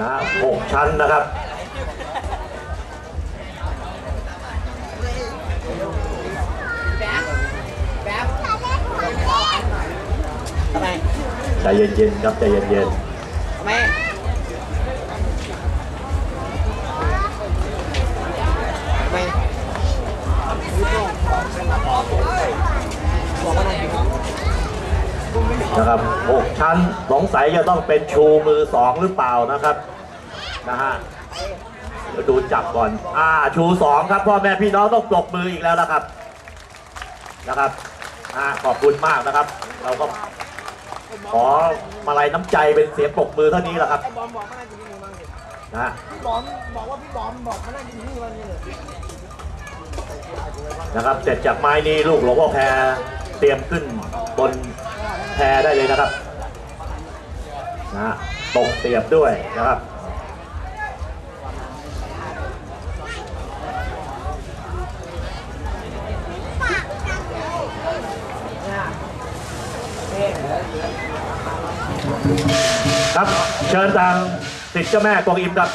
นะหกชั้นนะครับทำไมใจเย็นๆครับใจเย็นทำไมทำไม นะครับหกชั้นสงสัยจะต้องเป็นชูมือสองหรือเปล่านะครับนะฮะดูจับก่อน อ่า ชูสองครับพ่อแม่พี่น้องต้องปรบมืออีกแล้วนะครับ นะครับอ่าขอบคุณมากนะครับ เราก็ขอมาลัยน้ำใจเป็นเสียงปรบมือเท่านี้แหละครับไอ้บอมบอกมานั่งกินนี่บ้างสินะฮะพี่บอมบอกว่าพี่บอมบอกมานั่งกินนี่บ้างนี่เลยนะครับ เสร็จจากไม้นี้ลูกหลวงพ่อแพรเตรียมขึ้นบน แพรได้เลยนะครับนะตกเตรียมด้วยนะครับครับเชิญทางสิทธิ์เจ้าแม่กวงอิมครับ